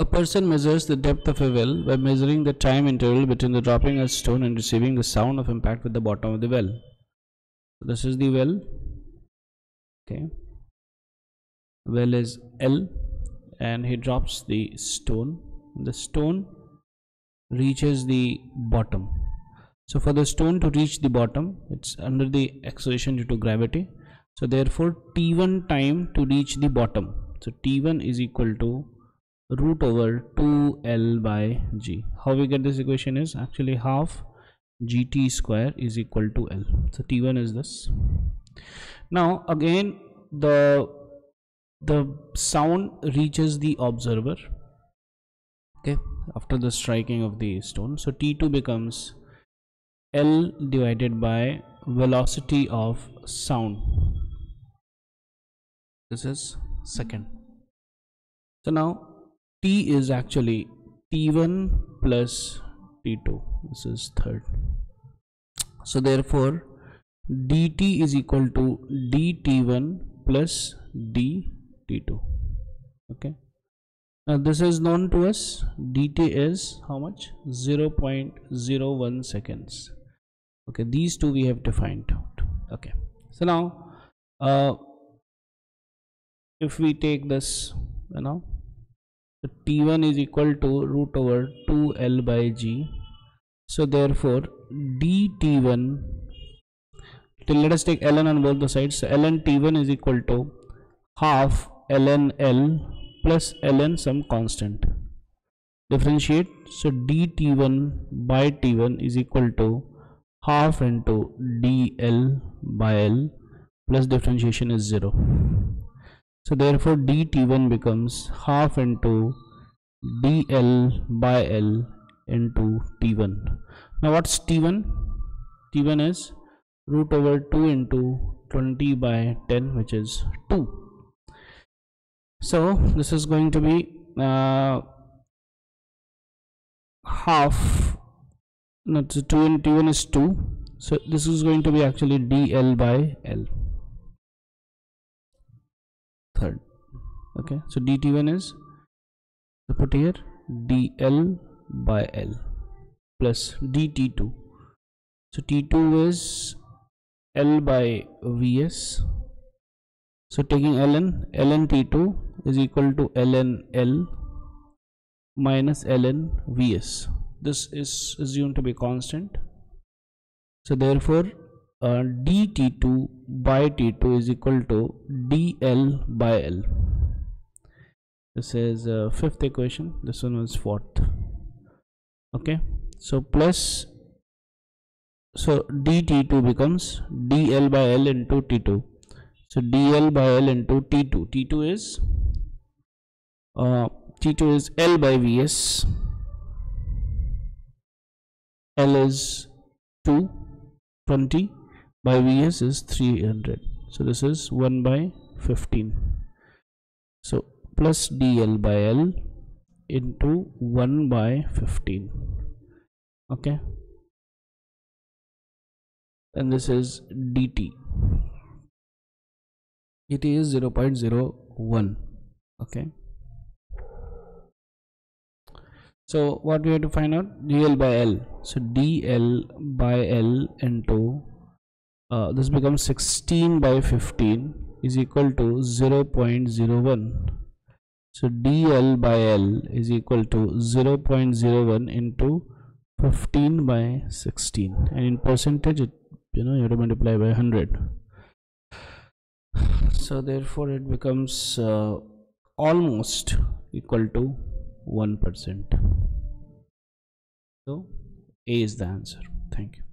A person measures the depth of a well by measuring the time interval between the dropping a stone and receiving the sound of impact with the bottom of the well. This is the well. Okay. Well is L and he drops the stone. The stone reaches the bottom. So for the stone to reach the bottom, it's under the acceleration due to gravity. So therefore T1 time to reach the bottom. So T1 is equal to root over 2l by g. How we get this equation is actually half gt square is equal to l. So t1 is this. Now again the the sound reaches the observer okay after the striking of the stone. So t2 becomes l divided by velocity of sound. This is second. So now t is actually t1 plus t2 this is third. So therefore dt is equal to dt1 plus dt2 okay. Now this is known to us. Dt is how much? 0 0.01 seconds. Okay these two we have defined out. Okay. So now uh, if we take this you know so t1 is equal to root over 2l by g. So therefore dt1 till let us take ln on both the sides. So ln t1 is equal to half ln l plus ln some constant. Differentiate. So dt1 by t1 is equal to half into dl by l plus differentiation is 0 so therefore dt1 becomes half into dl by l into t1 now what's t1 t1 is root over 2 into 20 by 10 which is 2 so this is going to be uh, half no, 2 and t1 is 2 so this is going to be actually dl by l third. Okay so dt1 is so put here dl by l plus dt2 so t2 is l by vs. So taking ln ln t2 is equal to ln l minus ln vs. This is assumed to be constant. So therefore uh, dt2 by t2 is equal to dl by l. This is uh, fifth equation. This one was fourth. Okay? So plus so dt2 becomes dl by l into t2 so dl by l into t2 t2 is uh, t2 is l by vs. L is 2 20 by Vs is 300 so this is 1 by 15 so plus dl by l into 1 by 15 okay? And this is dt. It is 0 0.01 okay? So what we have to find out? dl by l. So dl by l into uh, this becomes 16 by 15 is equal to 0 0.01 so dl by l is equal to 0 0.01 into 15 by 16 and in percentage it you know you have to multiply by 100 so therefore it becomes uh, almost equal to 1 percent. So a is the answer. Thank you